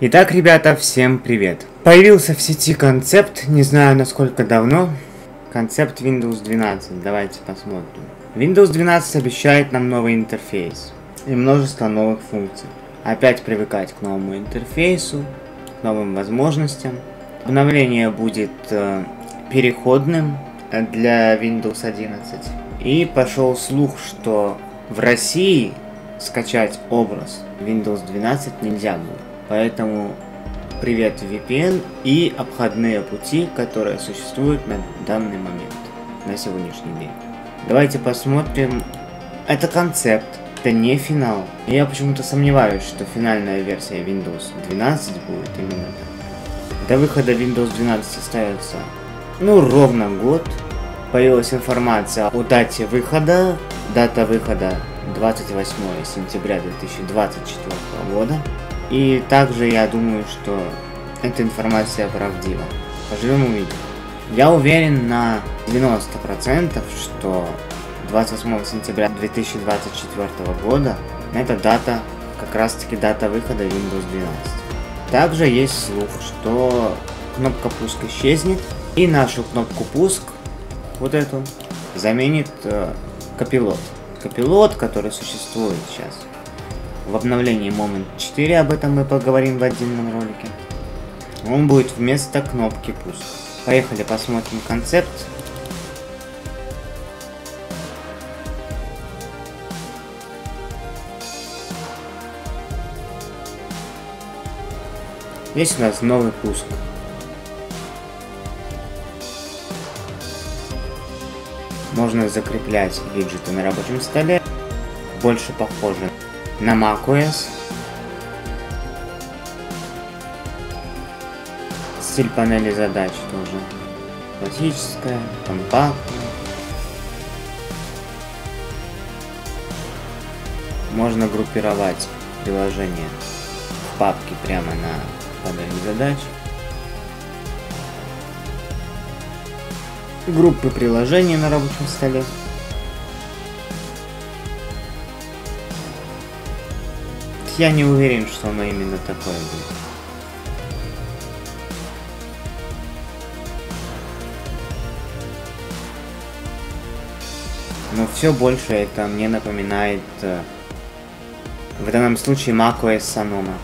Итак, ребята, всем привет. Появился в сети концепт, не знаю насколько давно. Концепт Windows 12, давайте посмотрим. Windows 12 обещает нам новый интерфейс и множество новых функций. Опять привыкать к новому интерфейсу, к новым возможностям. Обновление будет э, переходным для Windows 11. И пошел слух, что в России скачать образ Windows 12 нельзя будет. Поэтому привет VPN и обходные пути, которые существуют на данный момент, на сегодняшний день. Давайте посмотрим. Это концепт, это не финал. Я почему-то сомневаюсь, что финальная версия Windows 12 будет именно так. До выхода Windows 12 остается, ну, ровно год. Появилась информация о дате выхода. Дата выхода 28 сентября 2024 года. И также я думаю, что эта информация правдива. Поживем увидим. Я уверен на 90%, что 28 сентября 2024 года эта дата как раз таки дата выхода Windows 12. Также есть слух, что кнопка пуск исчезнет и нашу кнопку пуск, вот эту, заменит э, копилот. Копилот, который существует сейчас в обновлении Moment 4, об этом мы поговорим в отдельном ролике. Он будет вместо кнопки пуск. Поехали посмотрим концепт. Здесь у нас новый пуск. Можно закреплять виджеты на рабочем столе. Больше похоже на macOS. Стиль панели задач тоже классическая, компактная. Можно группировать приложение в папке прямо на панели задач. Группы приложений на рабочем столе. Я не уверен, что оно именно такое будет. Но все больше это мне напоминает э, в данном случае macOS Sonoma,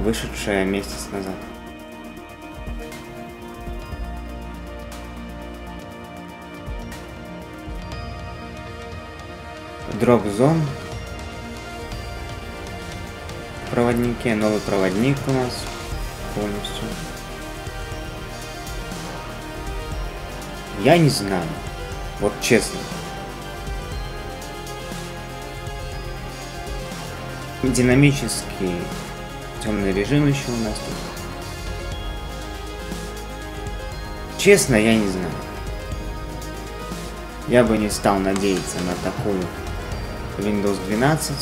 вышедшая месяц назад. Zone проводнике. Новый проводник у нас полностью. Я не знаю. Вот честно. Динамический темный режим еще у нас тут. Честно, я не знаю. Я бы не стал надеяться на такую Windows 12.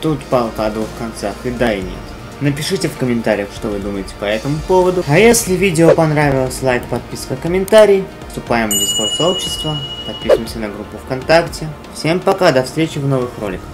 Тут палка о двух концах, и да, и нет. Напишите в комментариях, что вы думаете по этому поводу. А если видео понравилось, лайк, подписка, комментарий. Вступаем в Discord сообщество, подписываемся на группу ВКонтакте. Всем пока, до встречи в новых роликах.